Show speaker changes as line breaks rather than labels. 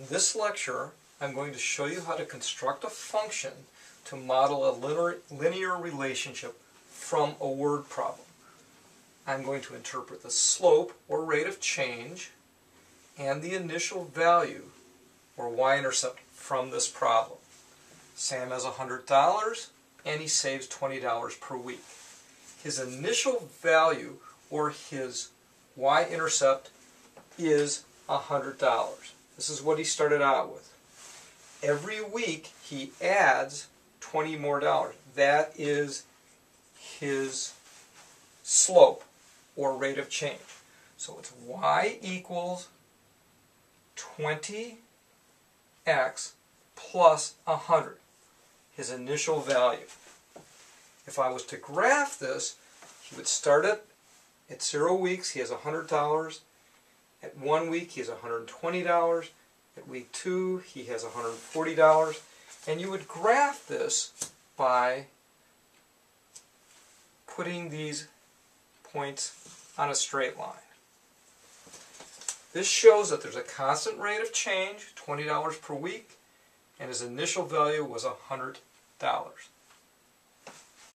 In this lecture, I'm going to show you how to construct a function to model a linear, linear relationship from a word problem. I'm going to interpret the slope or rate of change and the initial value or y-intercept from this problem. Sam has $100 and he saves $20 per week. His initial value or his y-intercept is $100. This is what he started out with. Every week he adds 20 more dollars. That is his slope or rate of change. So it's y equals 20x plus 100, his initial value. If I was to graph this, he would start at, at zero weeks, he has $100. At one week, he has $120. At week two, he has $140. And you would graph this by putting these points on a straight line. This shows that there's a constant rate of change, $20 per week, and his initial value was $100.